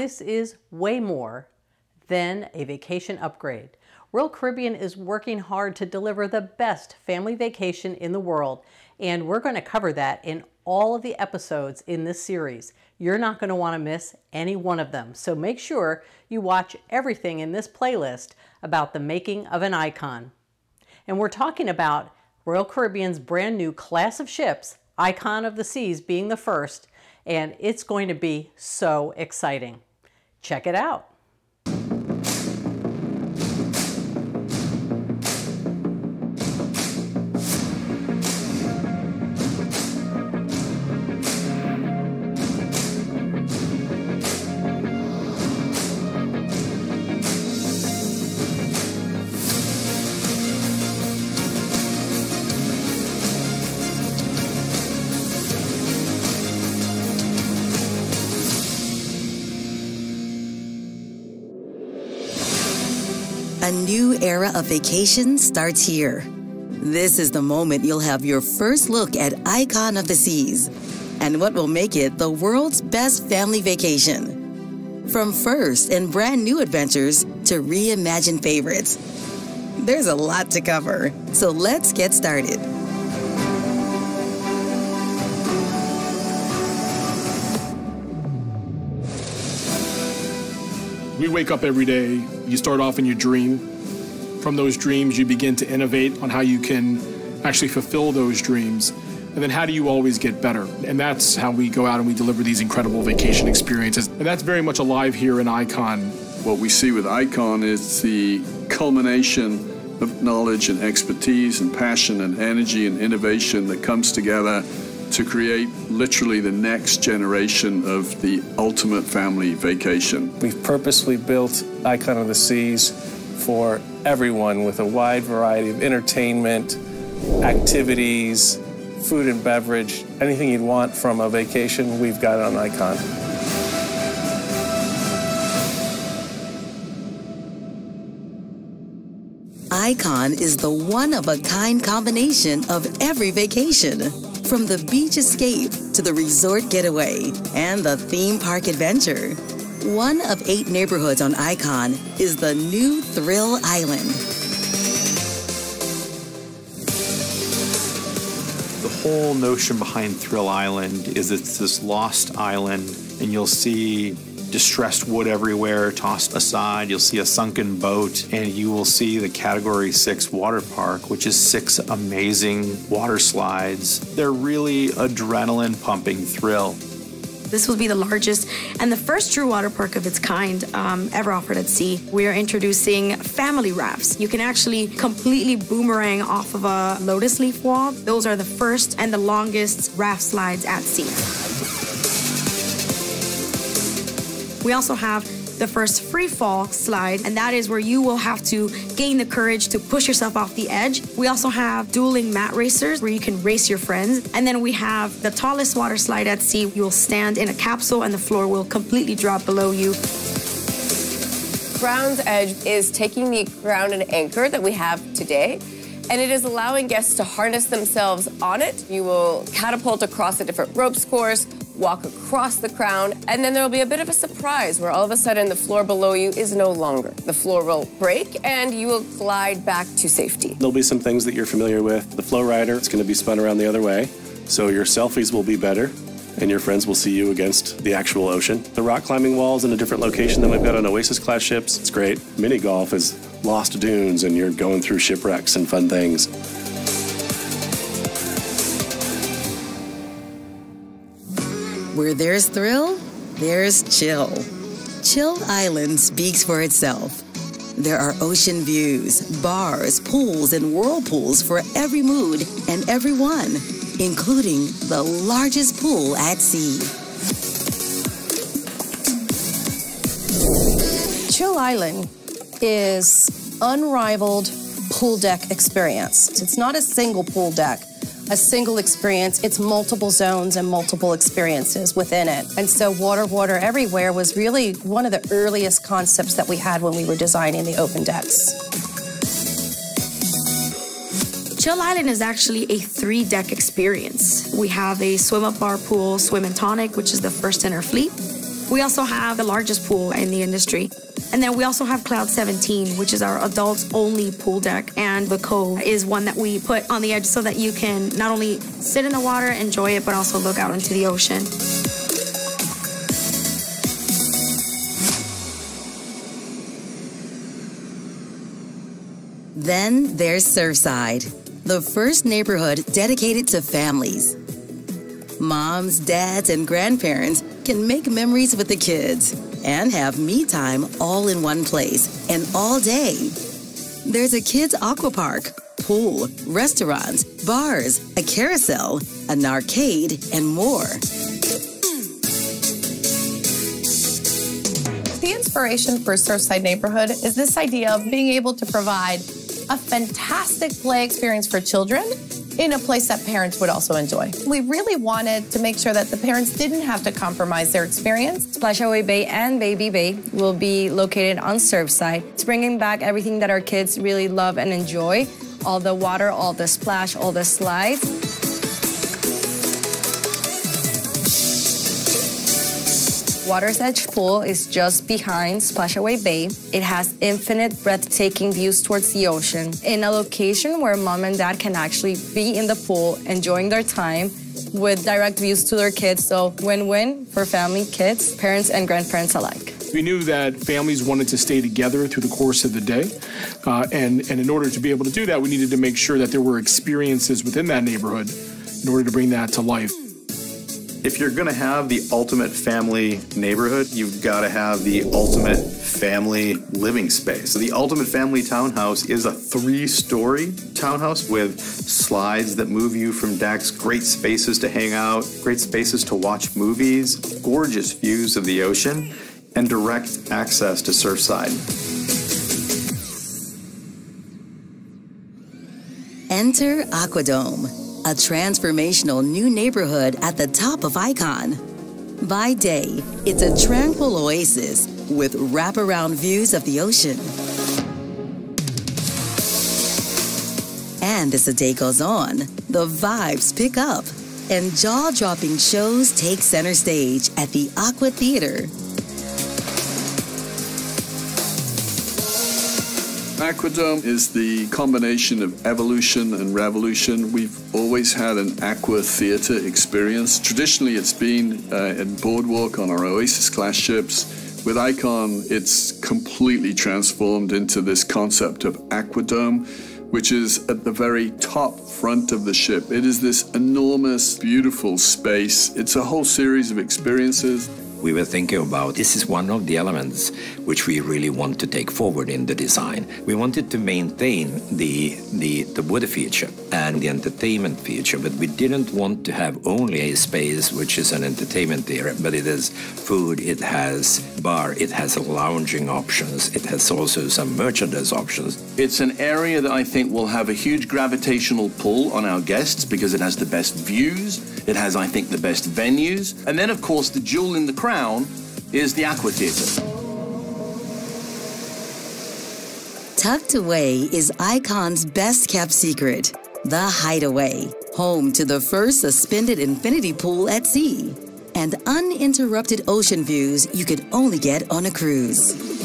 this is way more than a vacation upgrade. Royal Caribbean is working hard to deliver the best family vacation in the world, and we're going to cover that in all of the episodes in this series. You're not going to want to miss any one of them, so make sure you watch everything in this playlist about the making of an icon. And we're talking about Royal Caribbean's brand new class of ships, Icon of the Seas being the first, and it's going to be so exciting. Check it out. A new era of vacation starts here. This is the moment you'll have your first look at Icon of the Seas and what will make it the world's best family vacation. From first and brand new adventures to reimagined favorites, there's a lot to cover. So let's get started. We wake up every day, you start off in your dream. From those dreams, you begin to innovate on how you can actually fulfill those dreams. And then how do you always get better? And that's how we go out and we deliver these incredible vacation experiences. And that's very much alive here in Icon. What we see with Icon is the culmination of knowledge and expertise and passion and energy and innovation that comes together to create literally the next generation of the ultimate family vacation. We've purposely built Icon of the Seas for everyone with a wide variety of entertainment, activities, food and beverage, anything you'd want from a vacation, we've got it on Icon. Icon is the one of a kind combination of every vacation. From the beach escape to the resort getaway and the theme park adventure. One of eight neighborhoods on Icon is the new Thrill Island. The whole notion behind Thrill Island is it's this lost island, and you'll see distressed wood everywhere, tossed aside. You'll see a sunken boat, and you will see the Category 6 water park, which is six amazing water slides. They're really adrenaline pumping thrill. This will be the largest and the first true water park of its kind um, ever offered at sea. We are introducing family rafts. You can actually completely boomerang off of a lotus leaf wall. Those are the first and the longest raft slides at sea. We also have the first free fall slide, and that is where you will have to gain the courage to push yourself off the edge. We also have dueling mat racers where you can race your friends. And then we have the tallest water slide at sea. You will stand in a capsule and the floor will completely drop below you. Crown's Edge is taking the Crown and Anchor that we have today and it is allowing guests to harness themselves on it. You will catapult across a different ropes course, walk across the crown, and then there will be a bit of a surprise where all of a sudden the floor below you is no longer. The floor will break and you will glide back to safety. There'll be some things that you're familiar with. The flow rider, it's going to be spun around the other way, so your selfies will be better and your friends will see you against the actual ocean. The rock climbing walls in a different location than we've got on Oasis class ships. It's great. Mini golf is lost dunes and you're going through shipwrecks and fun things. Where there's thrill, there's chill. Chill Island speaks for itself. There are ocean views, bars, pools, and whirlpools for every mood and everyone, including the largest pool at sea. Chill Island is unrivaled pool deck experience. It's not a single pool deck, a single experience. It's multiple zones and multiple experiences within it. And so water, water everywhere was really one of the earliest concepts that we had when we were designing the open decks. Chill Island is actually a three deck experience. We have a swim up bar pool, swim and tonic, which is the first in our fleet. We also have the largest pool in the industry. And then we also have Cloud 17, which is our adults only pool deck. And the Cove is one that we put on the edge so that you can not only sit in the water, enjoy it, but also look out into the ocean. Then there's Surfside, the first neighborhood dedicated to families. Moms, dads, and grandparents can make memories with the kids and have me time all in one place and all day. There's a kids' aqua park, pool, restaurants, bars, a carousel, an arcade, and more. The inspiration for Surfside Neighborhood is this idea of being able to provide a fantastic play experience for children in a place that parents would also enjoy. We really wanted to make sure that the parents didn't have to compromise their experience. Splashaway Bay and Baby Bay will be located on Surfside. It's bringing back everything that our kids really love and enjoy. All the water, all the splash, all the slides. Water's Edge Pool is just behind Splashaway Bay. It has infinite, breathtaking views towards the ocean in a location where mom and dad can actually be in the pool enjoying their time with direct views to their kids. So win-win for family, kids, parents, and grandparents alike. We knew that families wanted to stay together through the course of the day. Uh, and, and in order to be able to do that, we needed to make sure that there were experiences within that neighborhood in order to bring that to life. If you're going to have the ultimate family neighborhood, you've got to have the ultimate family living space. So the ultimate family townhouse is a three story townhouse with slides that move you from decks, great spaces to hang out, great spaces to watch movies, gorgeous views of the ocean, and direct access to Surfside. Enter Aquadome a transformational new neighborhood at the top of Icon. By day, it's a tranquil oasis with wraparound views of the ocean. And as the day goes on, the vibes pick up and jaw dropping shows take center stage at the Aqua Theater Aquadome is the combination of evolution and revolution. We've always had an aqua theater experience. Traditionally, it's been uh, in Boardwalk on our Oasis class ships. With Icon, it's completely transformed into this concept of Aquadome, which is at the very top front of the ship. It is this enormous, beautiful space. It's a whole series of experiences we were thinking about this is one of the elements which we really want to take forward in the design. We wanted to maintain the, the, the water feature and the entertainment feature, but we didn't want to have only a space which is an entertainment area, but it has food, it has bar, it has lounging options, it has also some merchandise options. It's an area that I think will have a huge gravitational pull on our guests because it has the best views, it has, I think, the best venues, and then, of course, the jewel in the crown is the Aqua Theater. Tucked away is Icon's best kept secret, the Hideaway, home to the first suspended infinity pool at sea, and uninterrupted ocean views you could only get on a cruise.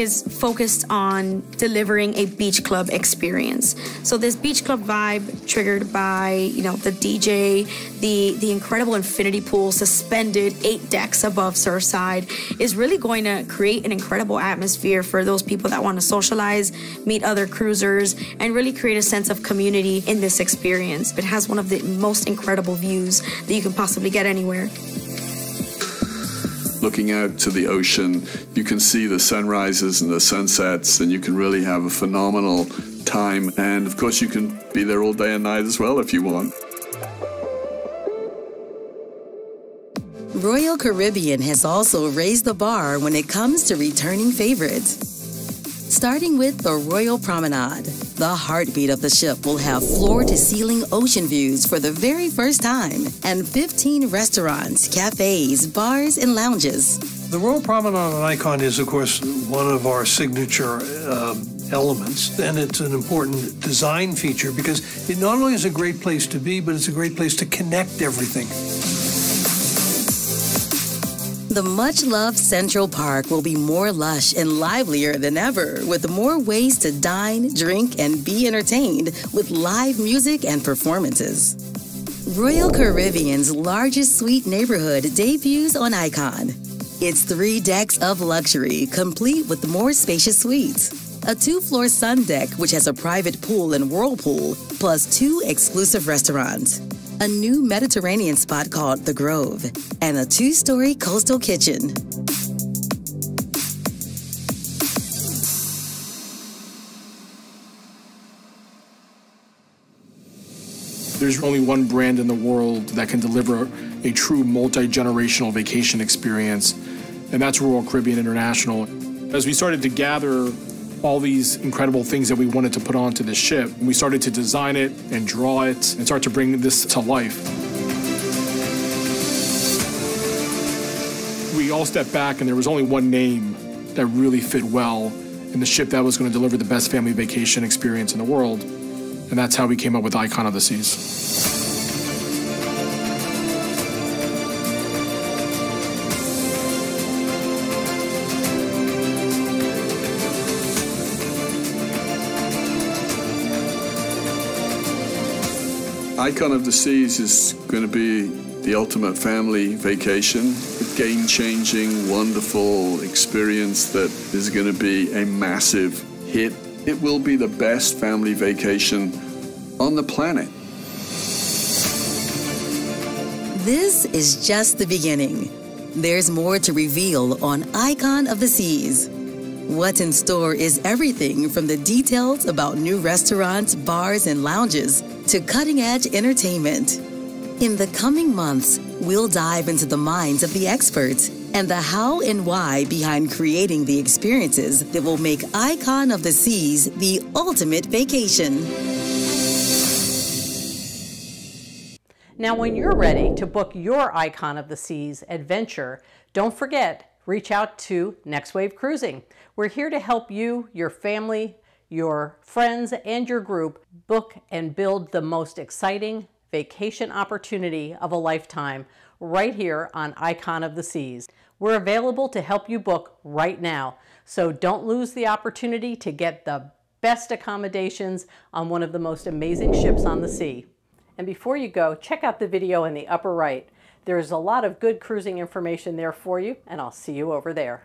Is focused on delivering a beach club experience. So this beach club vibe triggered by, you know, the DJ, the the incredible infinity pool suspended 8 decks above Surfside is really going to create an incredible atmosphere for those people that want to socialize, meet other cruisers and really create a sense of community in this experience. It has one of the most incredible views that you can possibly get anywhere looking out to the ocean, you can see the sunrises and the sunsets, and you can really have a phenomenal time. And of course, you can be there all day and night as well if you want. Royal Caribbean has also raised the bar when it comes to returning favorites. Starting with the Royal Promenade, the heartbeat of the ship will have floor to ceiling ocean views for the very first time and 15 restaurants, cafes, bars, and lounges. The Royal Promenade on Icon is, of course, one of our signature uh, elements, and it's an important design feature because it not only is a great place to be, but it's a great place to connect everything. The much loved Central Park will be more lush and livelier than ever with more ways to dine, drink, and be entertained with live music and performances. Royal Caribbean's largest suite neighborhood debuts on Icon. It's three decks of luxury, complete with more spacious suites. A two floor sun deck, which has a private pool and whirlpool, plus two exclusive restaurants a new Mediterranean spot called The Grove, and a two story coastal kitchen. There's only one brand in the world that can deliver a true multi generational vacation experience, and that's Royal Caribbean International. As we started to gather all these incredible things that we wanted to put onto this ship. We started to design it and draw it and start to bring this to life. We all stepped back, and there was only one name that really fit well in the ship that was going to deliver the best family vacation experience in the world. And that's how we came up with Icon of the Seas. Icon of the Seas is going to be the ultimate family vacation, a game changing, wonderful experience that is going to be a massive hit. It will be the best family vacation on the planet. This is just the beginning. There's more to reveal on Icon of the Seas. What's in store is everything from the details about new restaurants, bars, and lounges to cutting edge entertainment. In the coming months, we'll dive into the minds of the experts and the how and why behind creating the experiences that will make Icon of the Seas the ultimate vacation. Now, when you're ready to book your Icon of the Seas adventure, don't forget reach out to Next Wave Cruising. We're here to help you, your family, your friends, and your group book and build the most exciting vacation opportunity of a lifetime right here on Icon of the Seas. We're available to help you book right now, so don't lose the opportunity to get the best accommodations on one of the most amazing ships on the sea. And before you go, check out the video in the upper right. There's a lot of good cruising information there for you, and I'll see you over there.